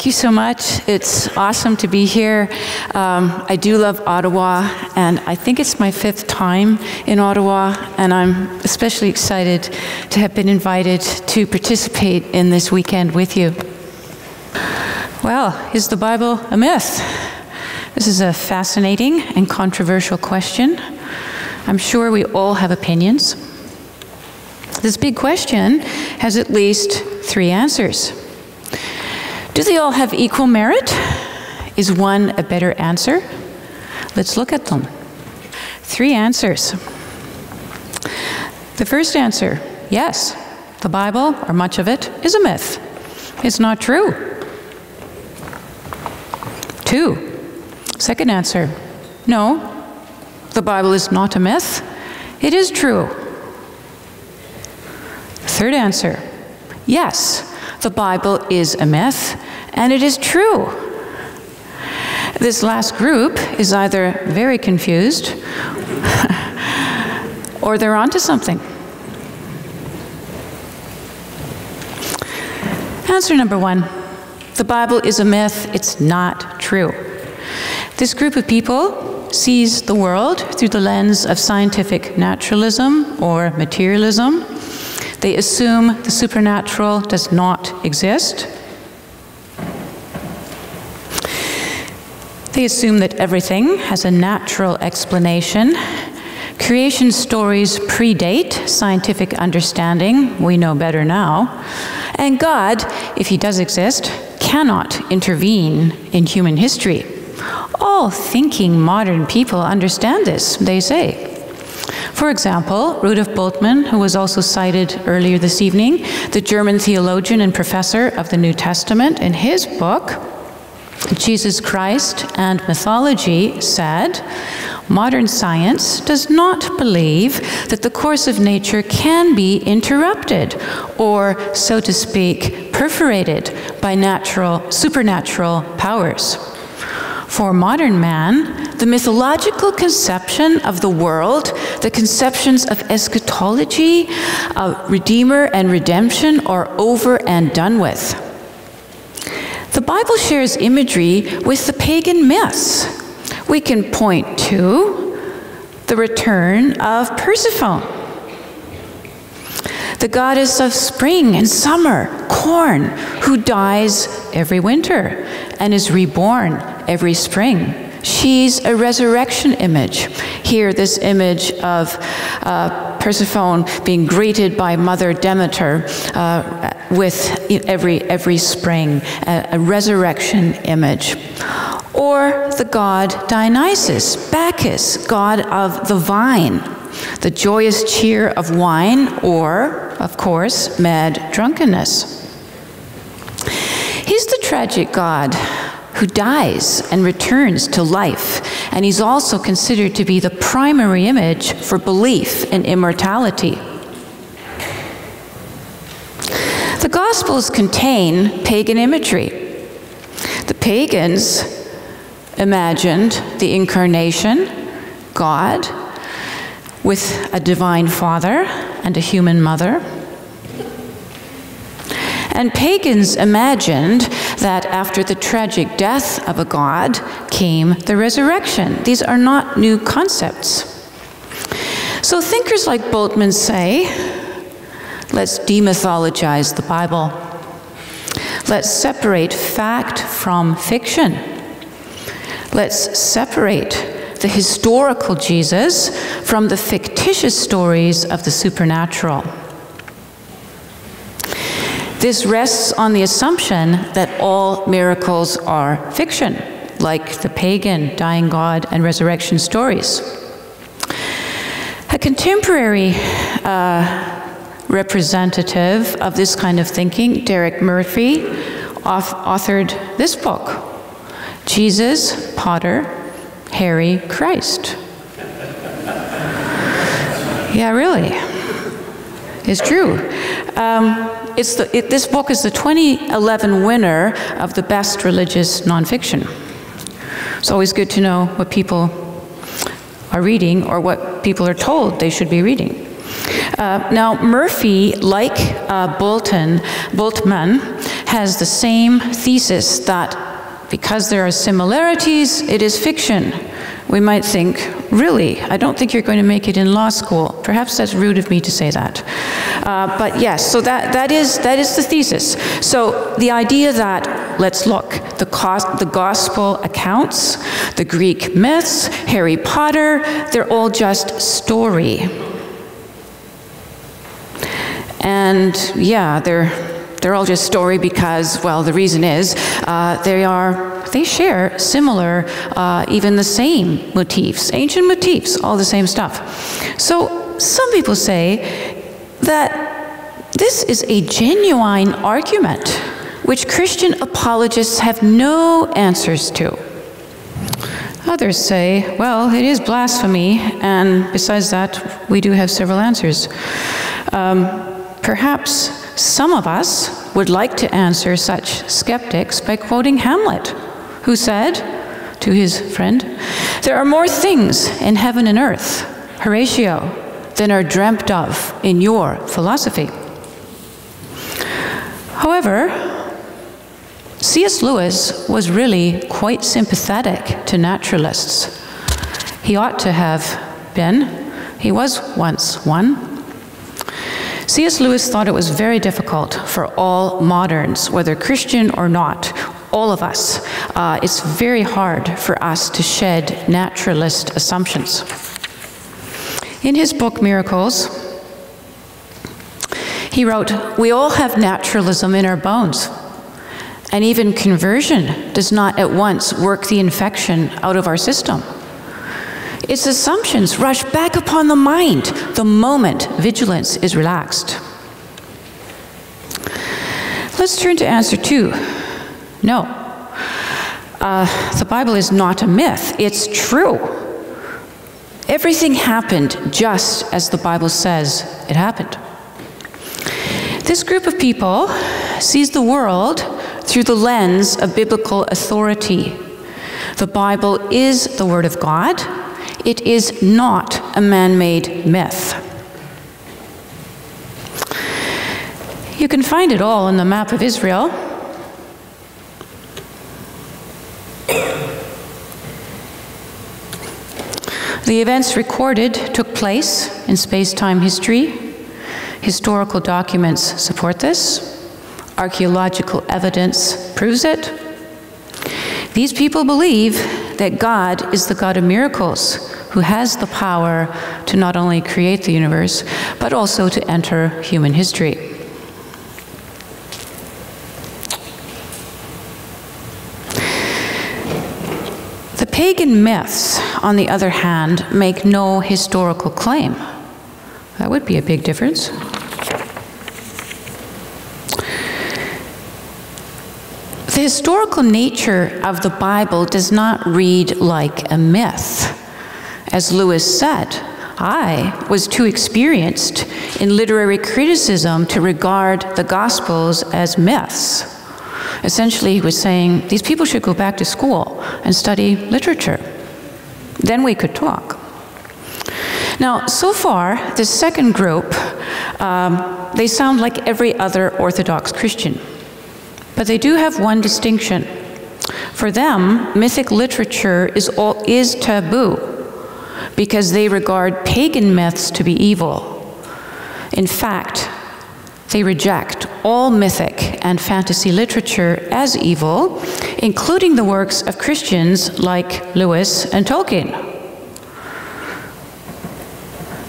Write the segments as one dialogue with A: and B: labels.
A: thank you so much. It's awesome to be here. Um, I do love Ottawa, and I think it's my fifth time in Ottawa, and I'm especially excited to have been invited to participate in this weekend with you. Well, is the Bible a myth? This is a fascinating and controversial question. I'm sure we all have opinions. This big question has at least three answers. Do they all have equal merit? Is one a better answer? Let's look at them. Three answers. The first answer yes, the Bible, or much of it, is a myth. It's not true. Two. Second answer no, the Bible is not a myth. It is true. Third answer yes, the Bible is a myth, and it is true. This last group is either very confused or they're onto something. Answer number one the Bible is a myth, it's not true. This group of people sees the world through the lens of scientific naturalism or materialism. They assume the supernatural does not exist. They assume that everything has a natural explanation. Creation stories predate scientific understanding, we know better now. And God, if He does exist, cannot intervene in human history. All thinking modern people understand this, they say. For example, Rudolf Bultmann, who was also cited earlier this evening, the German theologian and professor of the New Testament, in his book, Jesus Christ and Mythology, said, Modern science does not believe that the course of nature can be interrupted or, so to speak, perforated by natural, supernatural powers. For modern man, the mythological conception of the world, the conceptions of eschatology, of Redeemer and redemption are over and done with. The Bible shares imagery with the pagan myths. We can point to the return of Persephone, the goddess of spring and summer, corn, who dies every winter and is reborn every spring. She's a resurrection image. Here, this image of uh, Persephone being greeted by Mother Demeter uh, with every, every spring, a, a resurrection image. Or the god Dionysus, Bacchus, god of the vine, the joyous cheer of wine, or, of course, mad drunkenness. He's the tragic god who dies and returns to life. And he's also considered to be the primary image for belief in immortality. The Gospels contain pagan imagery. The pagans imagined the incarnation, God, with a divine father and a human mother. And pagans imagined that after the tragic death of a god came the resurrection. These are not new concepts. So thinkers like Bultmann say, let's demythologize the Bible. Let's separate fact from fiction. Let's separate the historical Jesus from the fictitious stories of the supernatural. This rests on the assumption that all miracles are fiction, like the pagan dying God and resurrection stories. A contemporary uh, representative of this kind of thinking, Derek Murphy, authored this book Jesus, Potter, Harry, Christ. Yeah, really. It's true. Um, it's the, it, this book is the 2011 winner of the best religious nonfiction. It's always good to know what people are reading or what people are told they should be reading. Uh, now, Murphy, like uh, Bolton, Bultmann, has the same thesis that because there are similarities, it is fiction. We might think, really, I don't think you're going to make it in law school. Perhaps that's rude of me to say that. Uh, but yes, so that, that, is, that is the thesis. So the idea that, let's look, the, cost, the gospel accounts, the Greek myths, Harry Potter, they're all just story. And yeah, they're they're all just story because, well, the reason is uh, they are, they share similar, uh, even the same motifs, ancient motifs, all the same stuff. So some people say that this is a genuine argument which Christian apologists have no answers to. Others say, well, it is blasphemy, and besides that, we do have several answers. Um, perhaps some of us would like to answer such skeptics by quoting Hamlet, who said to his friend, There are more things in heaven and earth, Horatio, than are dreamt of in your philosophy. However, C.S. Lewis was really quite sympathetic to naturalists. He ought to have been. He was once one. C.S. Lewis thought it was very difficult for all moderns, whether Christian or not, all of us. Uh, it's very hard for us to shed naturalist assumptions. In his book, Miracles, he wrote, We all have naturalism in our bones. And even conversion does not at once work the infection out of our system. Its assumptions rush back upon the mind the moment vigilance is relaxed. Let's turn to answer two. No. Uh, the Bible is not a myth, it's true. Everything happened just as the Bible says it happened. This group of people sees the world through the lens of biblical authority. The Bible is the Word of God, it is not a man made myth. You can find it all on the map of Israel. The events recorded took place in space time history. Historical documents support this. Archaeological evidence proves it. These people believe that God is the God of miracles, who has the power to not only create the universe, but also to enter human history. The pagan myths, on the other hand, make no historical claim. That would be a big difference. The historical nature of the Bible does not read like a myth. As Lewis said, I was too experienced in literary criticism to regard the Gospels as myths. Essentially, he was saying these people should go back to school and study literature. Then we could talk. Now, so far, the second group, um, they sound like every other Orthodox Christian. But they do have one distinction. For them, mythic literature is, all, is taboo because they regard pagan myths to be evil. In fact, they reject all mythic and fantasy literature as evil, including the works of Christians like Lewis and Tolkien.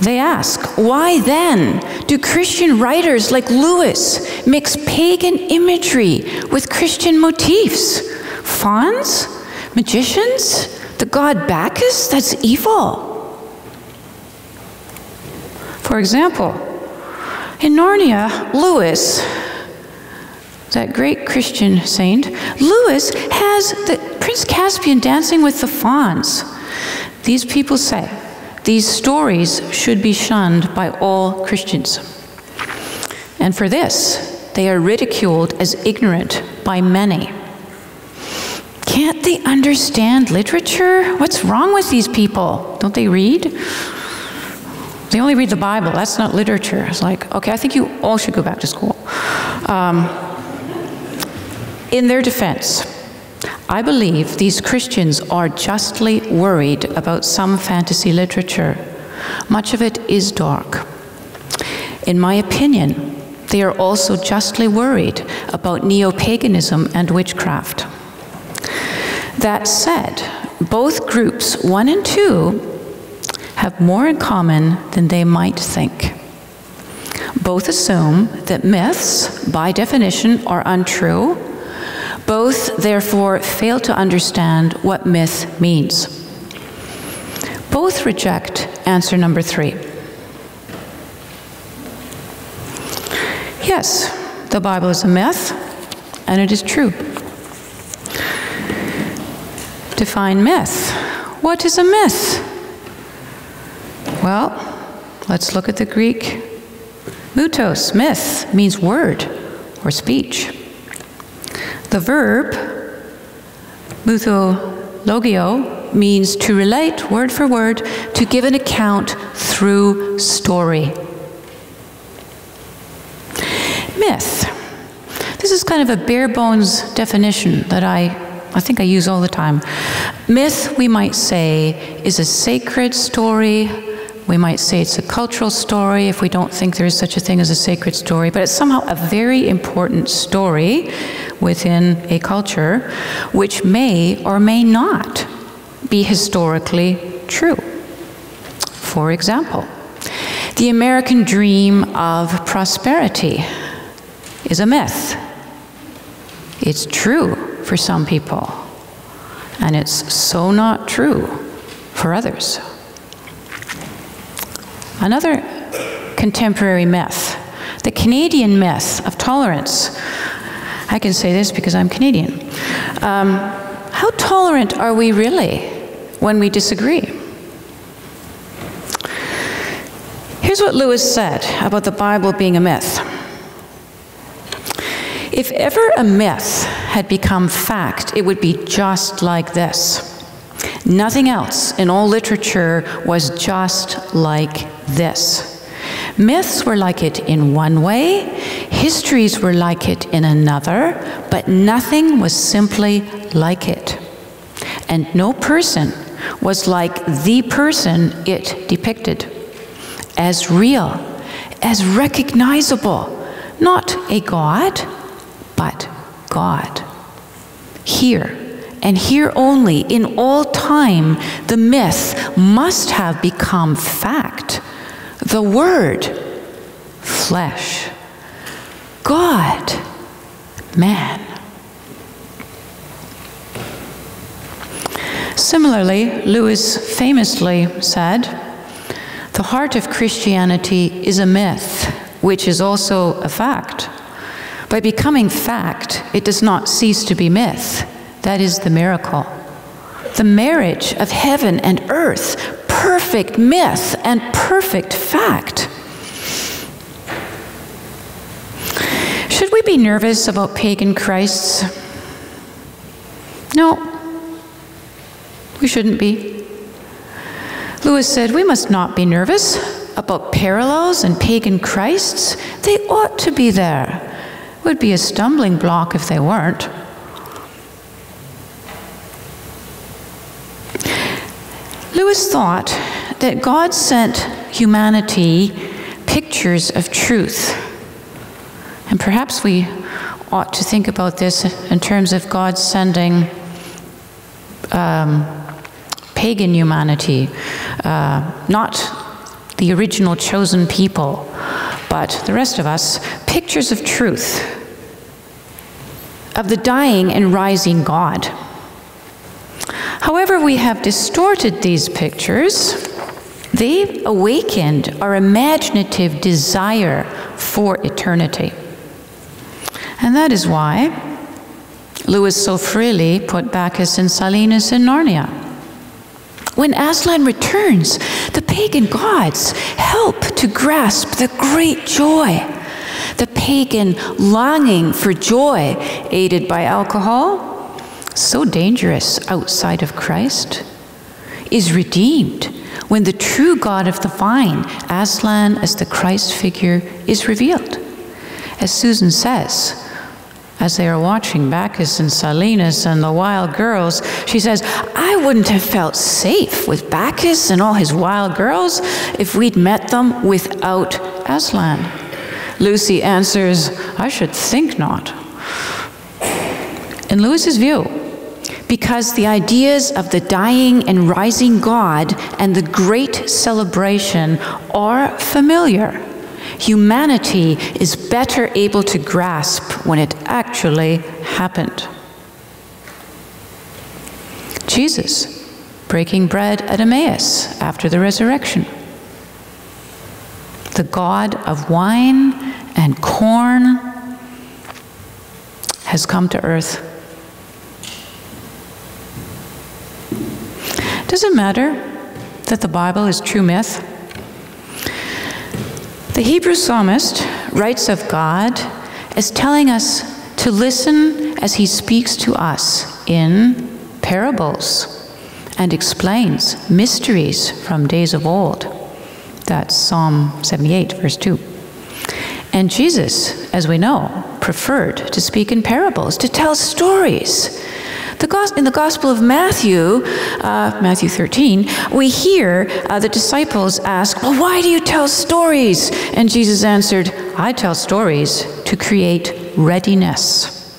A: They ask, why then do Christian writers like Lewis mix pagan imagery with Christian motifs? Fauns? Magicians? The god Bacchus? That's evil. For example, in Narnia, Lewis, that great Christian saint, Lewis has the Prince Caspian dancing with the fauns. These people say, these stories should be shunned by all Christians. And for this, they are ridiculed as ignorant by many. Can't they understand literature? What's wrong with these people? Don't they read? They only read the Bible. That's not literature. It's like, okay, I think you all should go back to school. Um, In their defense, I believe these Christians are justly worried about some fantasy literature. Much of it is dark. In my opinion, they are also justly worried about neo paganism and witchcraft. That said, both groups, one and two, have more in common than they might think. Both assume that myths, by definition, are untrue. Both, therefore, fail to understand what myth means. Both reject answer number three. Yes, the Bible is a myth, and it is true. Define myth. What is a myth? Well, let's look at the Greek. Mutos, myth, means word or speech. The verb, mythologio, means to relate word for word, to give an account through story. Myth. This is kind of a bare bones definition that I, I think I use all the time. Myth, we might say, is a sacred story we might say it's a cultural story if we don't think there is such a thing as a sacred story, but it's somehow a very important story within a culture which may or may not be historically true. For example, the American dream of prosperity is a myth. It's true for some people, and it's so not true for others. Another contemporary myth, the Canadian myth of tolerance. I can say this because I'm Canadian. Um, how tolerant are we really when we disagree? Here's what Lewis said about the Bible being a myth. If ever a myth had become fact, it would be just like this. Nothing else in all literature was just like this. Myths were like it in one way, histories were like it in another, but nothing was simply like it. And no person was like the person it depicted. As real, as recognizable, not a God, but God. Here, and here only, in all time, the myth must have become fact the Word, flesh, God, man. Similarly, Lewis famously said, The heart of Christianity is a myth, which is also a fact. By becoming fact, it does not cease to be myth. That is the miracle. The marriage of heaven and earth perfect myth and perfect fact. Should we be nervous about pagan Christs? No, we shouldn't be. Lewis said we must not be nervous about parallels and pagan Christs. They ought to be there. Would be a stumbling block if they weren't. Lewis thought that God sent humanity pictures of truth. And perhaps we ought to think about this in terms of God sending um, pagan humanity, uh, not the original chosen people, but the rest of us, pictures of truth, of the dying and rising God. However, we have distorted these pictures. They've awakened our imaginative desire for eternity. And that is why Lewis so freely put Bacchus and Silenus in Narnia. When Aslan returns, the pagan gods help to grasp the great joy. The pagan longing for joy, aided by alcohol, so dangerous outside of Christ, is redeemed when the true God of the vine, Aslan as the Christ figure, is revealed. As Susan says, as they are watching Bacchus and Silenus and the wild girls, she says, I wouldn't have felt safe with Bacchus and all his wild girls if we'd met them without Aslan. Lucy answers, I should think not. In Lewis's view, because the ideas of the dying and rising God and the great celebration are familiar humanity is better able to grasp when it actually happened. Jesus breaking bread at Emmaus after the resurrection. The God of wine and corn has come to earth. Does it matter that the Bible is true myth? The Hebrew psalmist writes of God as telling us to listen as he speaks to us in parables and explains mysteries from days of old. That's Psalm 78, verse 2. And Jesus, as we know, preferred to speak in parables, to tell stories the in the Gospel of Matthew, uh, Matthew 13, we hear uh, the disciples ask, Well, why do you tell stories? And Jesus answered, I tell stories to create readiness,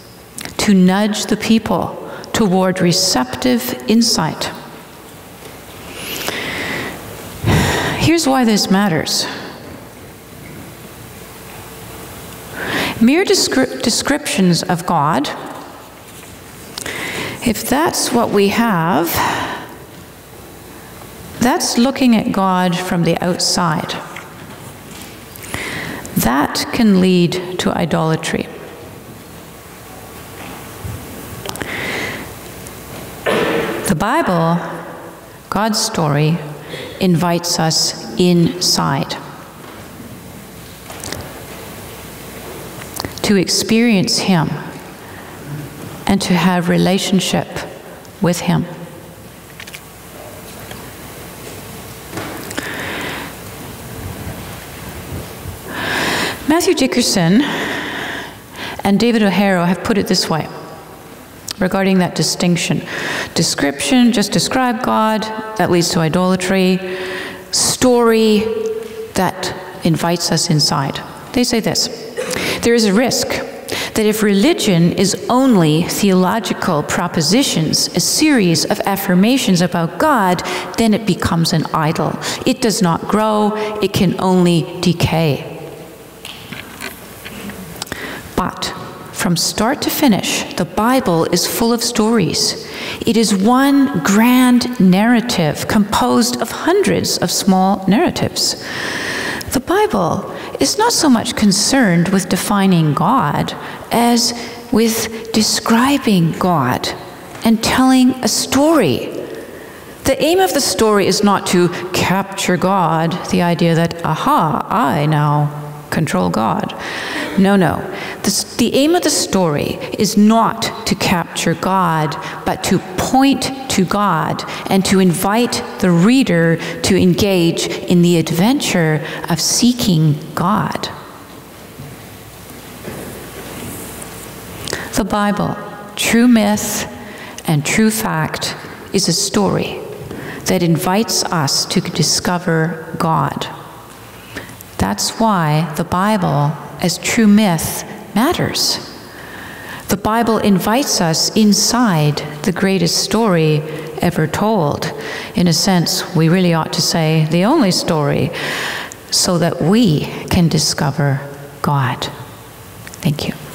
A: to nudge the people toward receptive insight. Here's why this matters. Mere descri descriptions of God if that's what we have, that's looking at God from the outside. That can lead to idolatry. The Bible, God's story, invites us inside to experience Him and to have relationship with him. Matthew Dickerson and David O'Hara have put it this way regarding that distinction. Description, just describe God, that leads to idolatry. Story, that invites us inside. They say this there is a risk that if religion is only theological propositions, a series of affirmations about God, then it becomes an idol. It does not grow, it can only decay. But from start to finish, the Bible is full of stories. It is one grand narrative composed of hundreds of small narratives. The Bible is not so much concerned with defining God as with describing God and telling a story. The aim of the story is not to capture God, the idea that, aha, I now control God. No, no. The, the, aim of the story is not to capture God, but to point to God and to invite the reader to engage in the adventure of seeking God. The Bible, true myth and true fact, is a story that invites us to discover God. That's why the Bible, as true myth, matters. The Bible invites us inside the greatest story ever told. In a sense, we really ought to say the only story, so that we can discover God. Thank you.